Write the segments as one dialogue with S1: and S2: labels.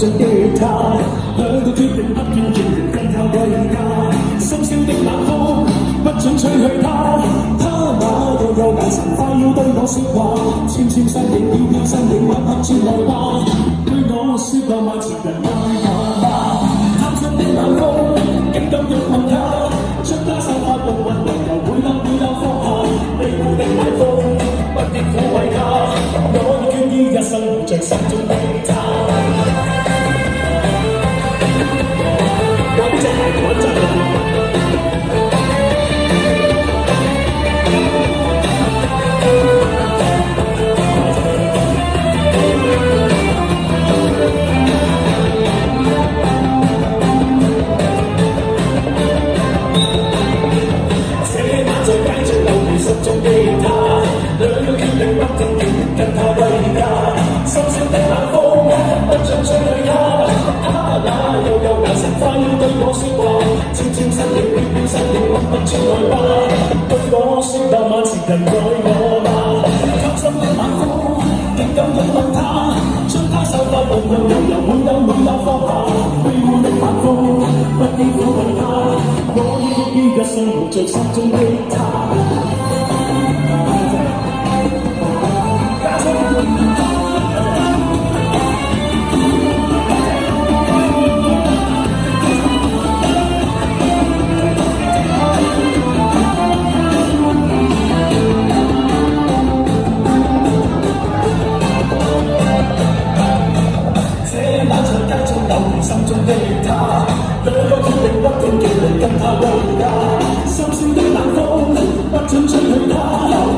S1: 中有你心中的他，两个决定不见见人更靠归家，深宵的冷风不准吹去他，他那悠悠眼神快要对我说话，纤纤身影飘飘身影默默传来话，对我说浪漫情人爱我吧，贪心的冷风 你默不进来吧。对我说那晚情人爱我吗？贪心的晚风，敢敢拥吻他，将他手法运用又有每有每有放下。卑微的晚风，不应抚慰他，我依依一生活在心中的他。断叫你跟他归家。深宵的冷风不准吹去他，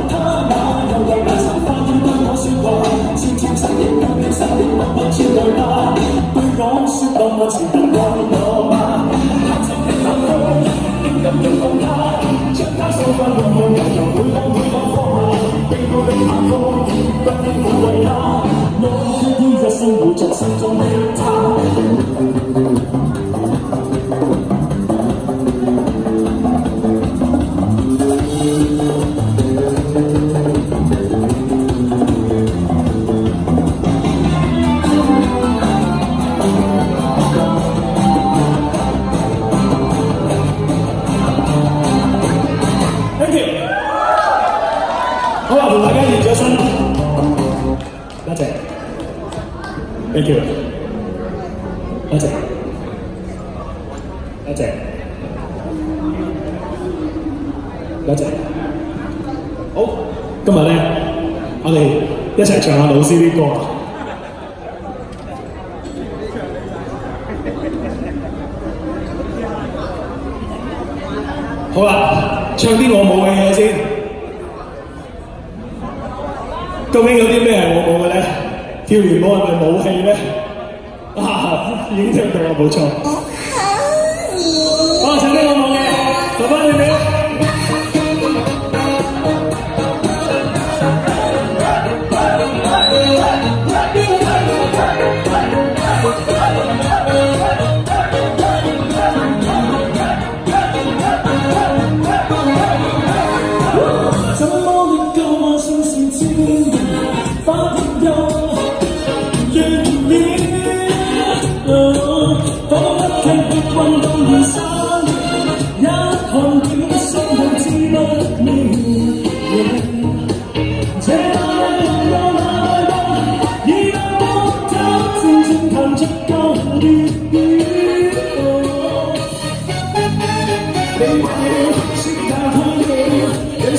S1: 他那悠悠眼神快要对我说话，纤纤身影飘飘身影默默传来吧，对我说浪漫情人爱我吗？贪心的冷风竟敢拥抱他，将他手法缓缓悠悠每个每个放下，卑躬的晚风不应抚慰他，我决意一生活着心中的他。 Thank you。多谢。多谢。多谢。好，今日咧，我哋一齐唱下老师啲歌啊！好啦，唱啲我冇嘅嘢先。究竟有啲咩系我冇嘅咧？ 跳完舞是不是武器啊影哈已经冇到了错。好可以好请听到武器走我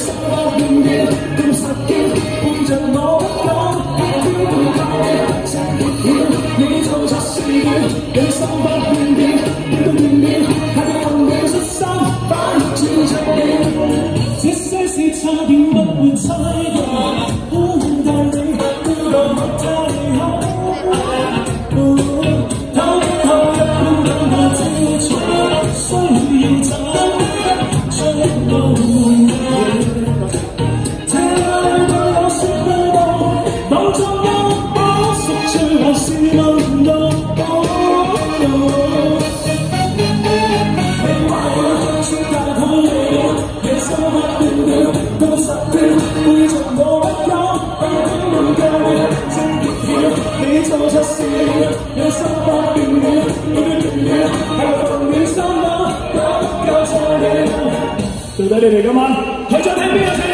S1: Christ. 你哋今晚，佢想听边个唱？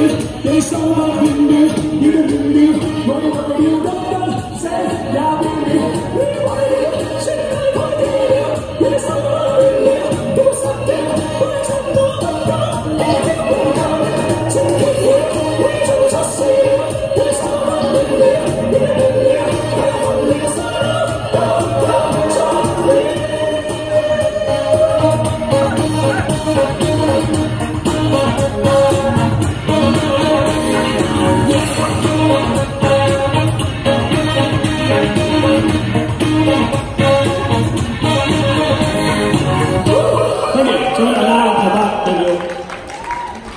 S1: window, they saw my window, you the window, what about the window?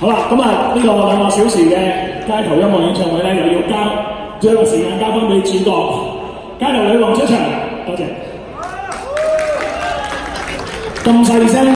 S1: 好啦，咁啊呢個兩個小時嘅街頭音樂演唱會咧，又要交將個時間交翻俾主角街頭女王出場，多謝。咁細聲。